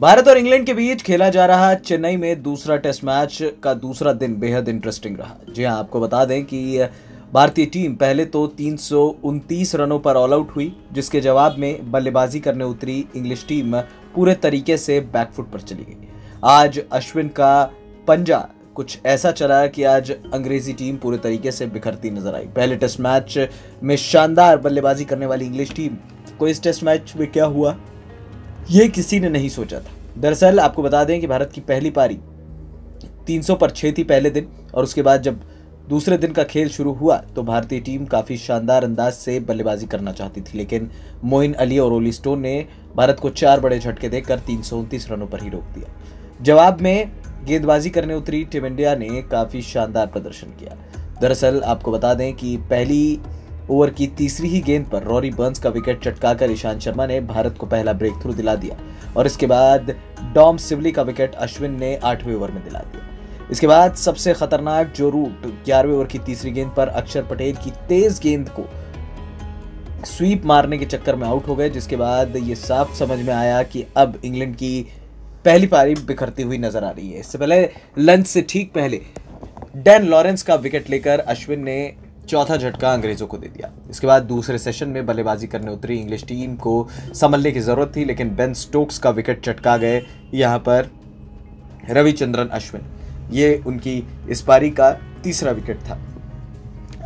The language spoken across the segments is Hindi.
भारत और इंग्लैंड के बीच खेला जा रहा चेन्नई में दूसरा टेस्ट मैच का दूसरा दिन बेहद इंटरेस्टिंग रहा। जी हाँ आपको बता दें कि भारतीय टीम पहले तो तीन सौ उनतीस रनों पर ऑल आउट हुई, जिसके जवाब में बल्लेबाजी करने उतरी इंग्लिश टीम पूरे तरीके से बैकफुट पर चली गई। आज अश्विन का पंजा, कुछ ऐसा चला कि आज अंग्रेज़ी टीम पूरे तरीके से बिखरती नज़र आई। पहले टेस्ट मैच में शानदार बल्लेबाजी करने वाली इंग्लिश टीम को इस टेस्ट मैच में क्या हुआ? ये किसी ने नहीं सोचा था। दरअसल आपको बता दें कि भारत की पहली पारी 300 पर छह थी पहले दिन, और उसके बाद जब दूसरे दिन का खेल शुरू हुआ तो भारतीय टीम काफ़ी शानदार अंदाज से बल्लेबाजी करना चाहती थी। लेकिन मोइन अली और ओली स्टोन ने भारत को चार बड़े झटके देकर तीन सौ उनतीस रनों पर ही रोक दिया। जवाब में, गेंदबाजी करने उतरी टीम इंडिया ने काफ़ी शानदार प्रदर्शन किया। दरअसल आपको बता दें कि पहली ओवर की तीसरी ही गेंद पर रॉरी बर्न्स का विकेट चटकाकर ईशांत शर्मा ने भारत को पहला ब्रेक थ्रू दिला दिया। और इसके बाद डॉम सिवली का विकेट अश्विन ने आठवें ओवर में दिला दिया। इसके बाद सबसे खतरनाक जो रूट ग्यारहवें ओवर की तीसरी गेंद पर अक्षर पटेल की तेज गेंद को स्वीप मारने के चक्कर में आउट हो गए, जिसके बाद ये साफ़ समझ में आया कि अब इंग्लैंड की पहली पारी बिखरती हुई नज़र आ रही है। इससे पहले लंच से ठीक पहले डैन लॉरेंस का विकेट लेकर अश्विन ने चौथा झटका अंग्रेज़ों को दे दिया। इसके बाद दूसरे सेशन में बल्लेबाजी करने उतरी इंग्लिश टीम को संभलने की ज़रूरत थी, लेकिन बेन स्टोक्स का विकेट चटका गए यहाँ पर रविचंद्रन अश्विन। ये उनकी इस पारी का तीसरा विकेट था।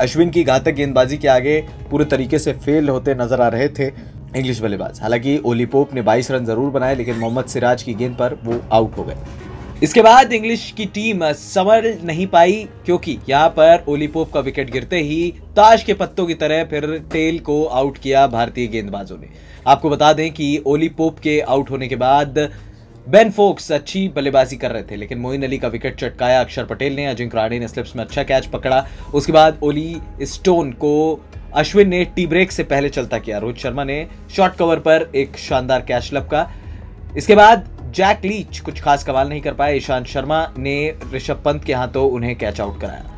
अश्विन की घातक गेंदबाजी के आगे पूरे तरीके से फेल होते नज़र आ रहे थे इंग्लिश बल्लेबाज। हालाँकि ओली पोप ने 22 रन ज़रूर बनाए, लेकिन मोहम्मद सिराज की गेंद पर वो आउट हो गए। इसके बाद इंग्लिश की टीम संभल नहीं पाई, क्योंकि यहाँ पर ओली पोप का विकेट गिरते ही ताश के पत्तों की तरह फिर टेल को आउट किया भारतीय गेंदबाजों ने। आपको बता दें कि ओली पोप के आउट होने के बाद बेन फोक्स अच्छी बल्लेबाजी कर रहे थे, लेकिन मोइन अली का विकेट चटकाया अक्षर पटेल ने अजिंक राणे ने स्लिप्स में अच्छा कैच पकड़ा। उसके बाद ओली स्टोन को अश्विन ने टी ब्रेक से पहले चलता किया। रोहित शर्मा ने शॉर्ट कवर पर एक शानदार कैच लपका। इसके बाद जैक लीच कुछ खास कमाल नहीं कर पाए। ईशांत शर्मा ने ऋषभ पंत के हाथों उन्हें कैच आउट कराया।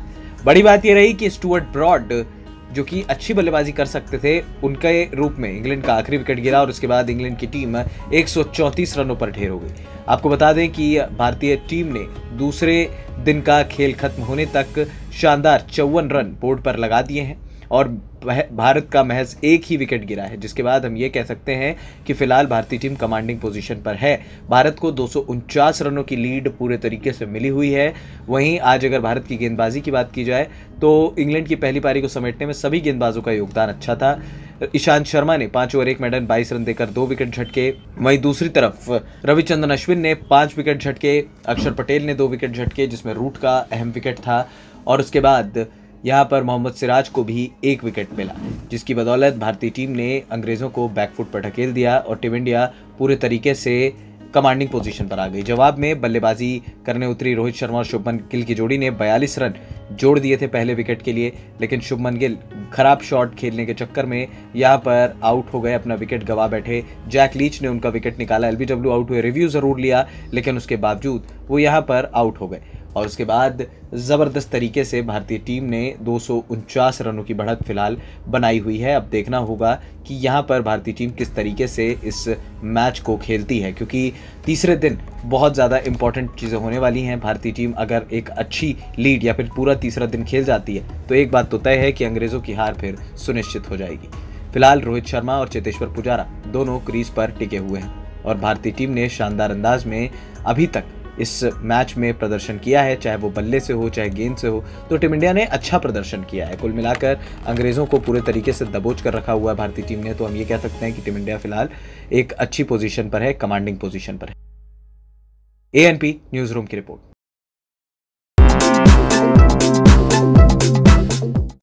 बड़ी बात यह रही कि स्टुअर्ट ब्रॉड, जो कि अच्छी बल्लेबाजी कर सकते थे, उनके रूप में इंग्लैंड का आखिरी विकेट गिरा और उसके बाद इंग्लैंड की टीम 134 रनों पर ढेर हो गई। आपको बता दें कि भारतीय टीम ने दूसरे दिन का खेल खत्म होने तक शानदार चौवन रन बोर्ड पर लगा दिए हैं। और भारत का महज एक ही विकेट गिरा है, जिसके बाद हम ये कह सकते हैं कि फ़िलहाल भारतीय टीम कमांडिंग पोजीशन पर है। भारत को दो सौ उनचास रनों की लीड पूरे तरीके से मिली हुई है। वहीं आज अगर भारत की गेंदबाजी की बात की जाए तो इंग्लैंड की पहली पारी को समेटने में सभी गेंदबाजों का योगदान अच्छा था। ईशांत शर्मा ने पाँच ओवर, एक मेडन, बाईस रन देकर दो विकेट झटके। वहीं दूसरी तरफ़, रविचंद्रन अश्विन ने पाँच विकेट झटके। अक्षर पटेल ने दो विकेट झटके, जिसमें रूट का अहम विकेट था। और उसके बाद यहाँ पर मोहम्मद सिराज को भी एक विकेट मिला, जिसकी बदौलत भारतीय टीम ने अंग्रेज़ों को बैकफुट पर ढकेल दिया और टीम इंडिया पूरे तरीके से कमांडिंग पोजीशन पर आ गई। जवाब में बल्लेबाजी करने उतरी रोहित शर्मा और शुभमन गिल की जोड़ी ने 42 रन जोड़ दिए थे पहले विकेट के लिए, लेकिन शुभमन गिल खराब शॉट खेलने के चक्कर में यहाँ पर आउट हो गए अपना विकेट गवा बैठे। जैक लीच ने उनका विकेट निकाला एलबीडब्ल्यू आउट हुए रिव्यू ज़रूर लिया, लेकिन उसके बावजूद वो यहाँ पर आउट हो गए। और उसके बाद ज़बरदस्त तरीके से भारतीय टीम ने दो सौ उनचास रनों की बढ़त फ़िलहाल बनाई हुई है। अब देखना होगा कि यहाँ पर भारतीय टीम किस तरीके से इस मैच को खेलती है, क्योंकि तीसरे दिन बहुत ज़्यादा इंपॉर्टेंट चीज़ें होने वाली हैं। भारतीय टीम अगर एक अच्छी लीड या फिर पूरा तीसरा दिन खेल जाती है तो एक बात तो तय है कि अंग्रेज़ों की हार फिर सुनिश्चित हो जाएगी। फ़िलहाल रोहित शर्मा और चेतेश्वर पुजारा दोनों क्रीज पर टिके हुए हैं और भारतीय टीम ने शानदार अंदाज में अभी तक इस मैच में प्रदर्शन किया है, चाहे वो बल्ले से हो, चाहे गेंद से हो तो टीम इंडिया ने अच्छा प्रदर्शन किया है। कुल मिलाकर अंग्रेज़ों को पूरे तरीके से दबोच कर रखा हुआ है भारतीय टीम ने तो हम ये कह सकते हैं कि टीम इंडिया फ़िलहाल एक अच्छी पोजीशन पर है कमांडिंग पोजीशन पर है। एएनपी न्यूज़ रूम की रिपोर्ट।